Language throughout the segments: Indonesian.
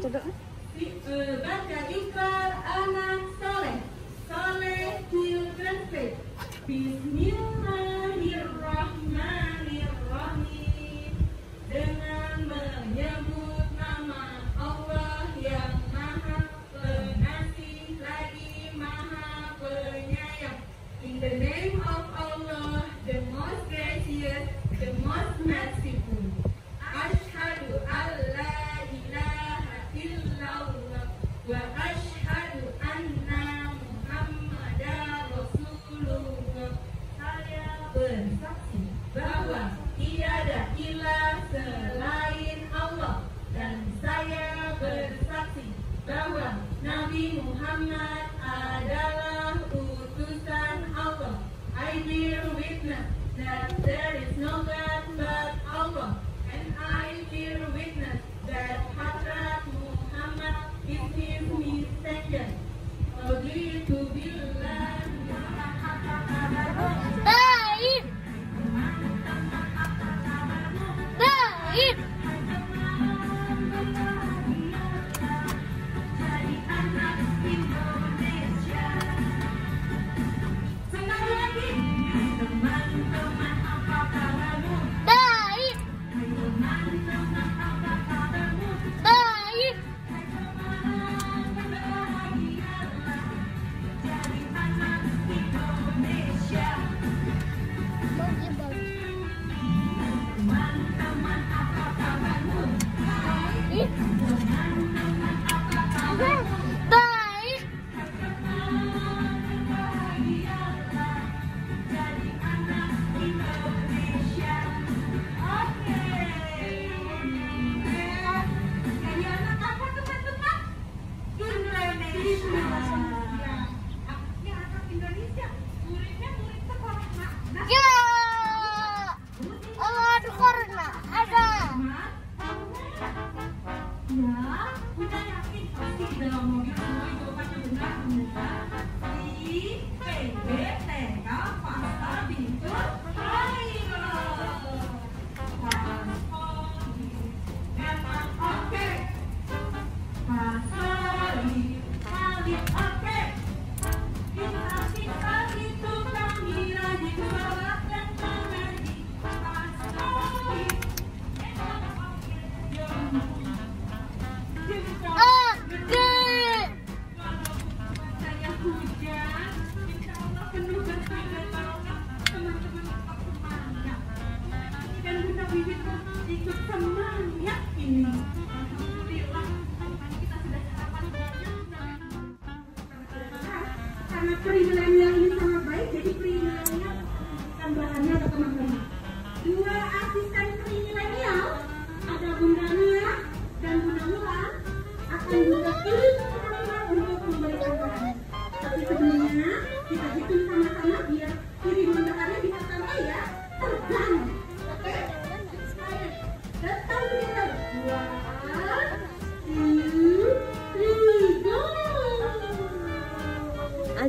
baca doa. Eh, baca ikrar anak soleh soleh children faith Bismillahirrahmanirrahim dengan menyebut nama Allah yang maha pengasih lagi maha penyayang in the name of Allah the most gracious the most merciful witness that there is no God but Allah, and I bear witness that Hazrat Muhammad is his messenger. Raditu billah. Baik. Yeah.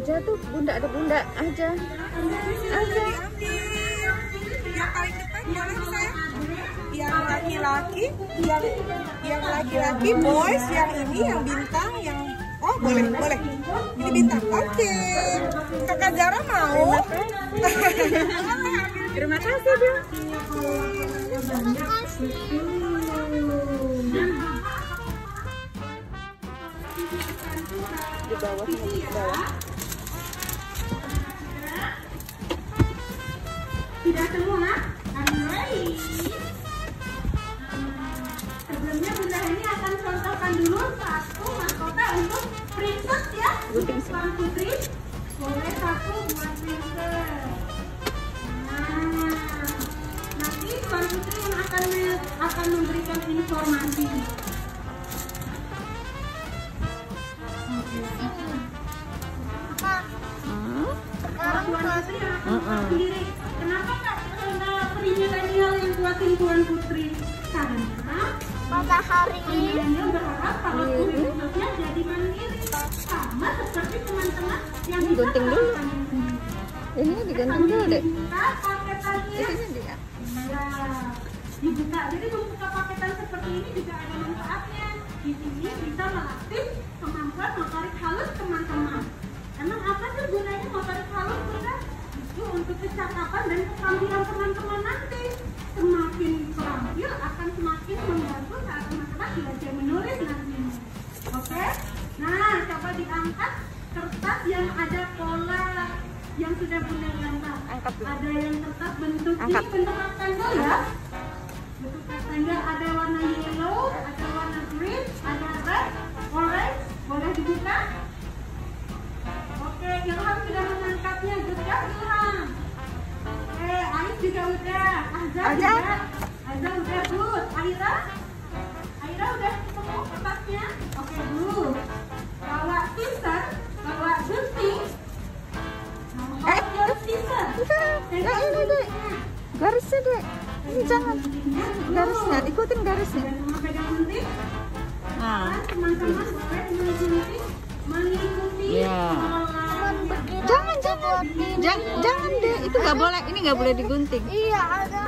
Aja tuh bunda ada bunda aja. Aja. yang paling depan boleh saya yang laki-laki yang yang laki-laki boys yang ini yang bintang yang oh boleh boleh ini bintang oke kakak Zara mau Terima kasih dia. Di bawah di bawah. Putri yang akan akan memberikan informasi. Hmm? Sekarang Tuan kelas Putri yang akan Mm-mm. buat sendiri. Kenapa kak karena milenial yang buatin Tuan Putri? Karena matahari. milenial berharap kalau kurikulumnya jadi mandiri sama seperti teman-teman yang Ini gunting dulu. Ini. Ini digantung dulu deh. Dia. Nah, dibuka. Jadi membuka paketan seperti ini juga ada manfaatnya. Di sini ini bisa melatih kemampuan motorik halus teman-teman. Emang apa sih gunanya motorik halus, Bunda? Itu untuk kecakapan dan keterampilan teman-teman nanti. Semakin terampil akan semakin membantu saat teman-teman belajar menulis nantinya. Oke? Nah, coba diangkat kertas yang ada yang sudah Bunda gambar. Angkat dulu. Ada yang kertas bentuk Angkat. ini bentuk rectangle ya. Bentuk rectangle ada warna yellow, ada warna green, ada red, orange. Boleh dibuka? Oke, Ilham sudah menangkapnya. Good job, Ilham. Oke, Ais juga udah. Azza juga. Azza udah good. Aira? Aira udah ketemu kertasnya? Jangan. Garisnya, ikutin garisnya. Nah, mengikuti mengikuti Iya. jangan jangan. Jangan jangan dek. Itu nggak boleh. Ini nggak boleh digunting. Iya ada.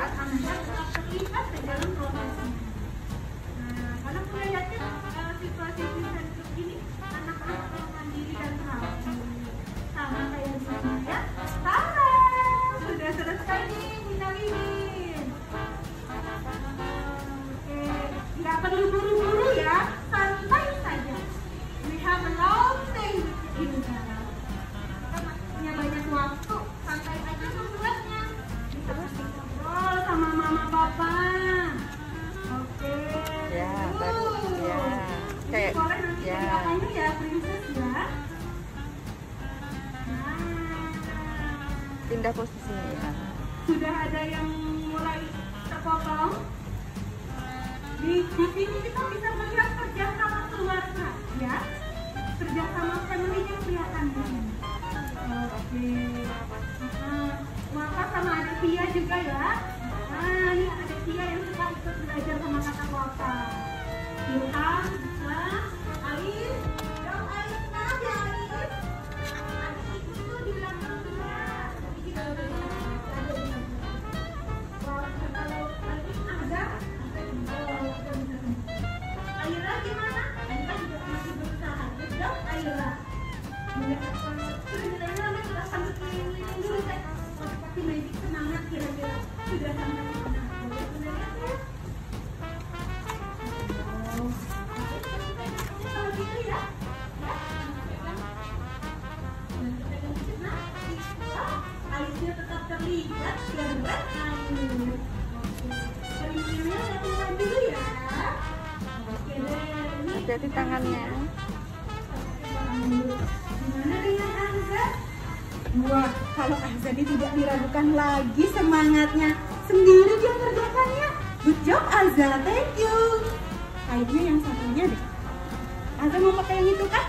Mama papa. Oke. Ya, bagus. Ya. Kayak- boleh nanti ya. ya, princess ya. Nah, Pindah posisinya ya. sudah ada yang mulai terpotong. Di, di sini kita bisa melihat kerjasama keluarga, ya. Kerjasama family-nya kelihatan di sini. Oke. Nah, maka sama ada Tia juga ya. Nah, ini ada Tia yang suka ikut belajar sama kata Waka. Ilham, nah, Ais, dong maaf ya. Ais itu di belakang ada di belakang. Kalau kalau Ais ada. Aira gimana? Aira juga masih berusaha. Good job, Aira. Kira-kira kita sambil keliling-keliling dulu deh. Pakai pakai magic semangat kira-kira sudah sampai mana? Alisnya tetap terlihat keren air. Oke. Keringinnya udah keluar dulu ya. Oke deh. Ini Hati-hati tangannya. Gimana? Wah, kalau Azza ini tidak diragukan lagi semangatnya. Sendiri dia kerjakannya. Good job Azza, thank you. Kayaknya yang satunya deh. Azza mau pakai yang itu kan?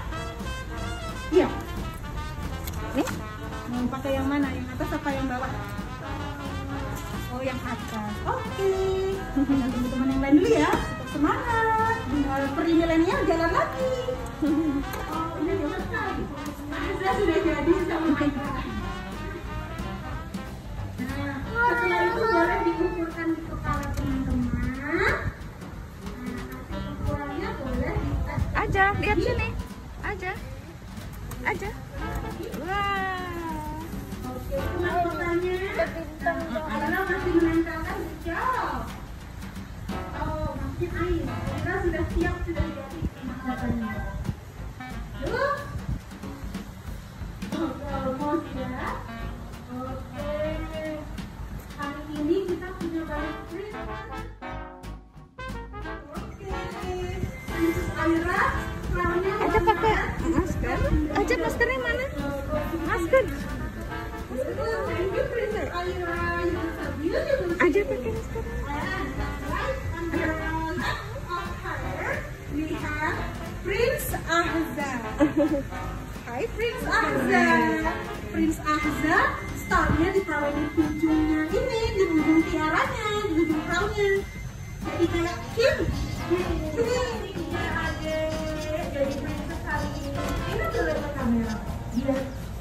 Oh, yang atas. Oke. Kita tunggu teman yang lain dulu ya. Tetap semangat. Tinggal peri milenial jalan lagi. Oh, ini udah selesai. Azza sudah jadi sama. Nah, setelah itu boleh diukurkan di kepala teman-teman. Nah, ukurannya boleh di aja. Lihat sini. Aja. Aja. Wah. Oke, maskernya mana? Masker. Aja pakai masker. Prince Ahza. Hai Prince Ahza. Prince Ahza, starnya ditaruh di ujungnya ini, di ujung tiaranya, di ujung crownnya. Jadi kayak Kim. Ini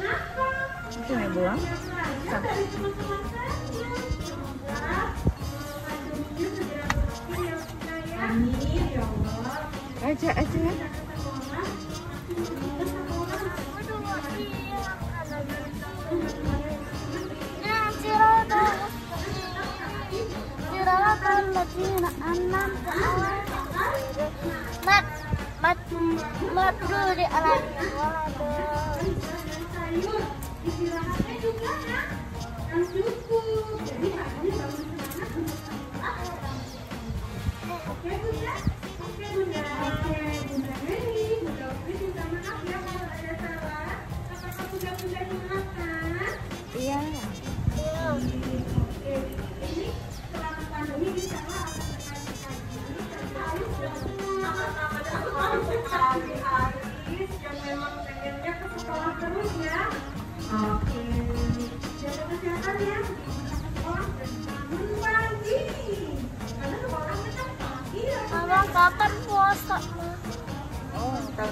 kenapa? Ini buang. Aja aja. Mat, mat, mat, mat, mat, mat, mat, mat, mat, mat, mat, sayur istirahatnya juga ya. yang cukup. Jadi harus bangun semangat untuk sekolah. Oke bunda ya. oke bunda. Oke bunda.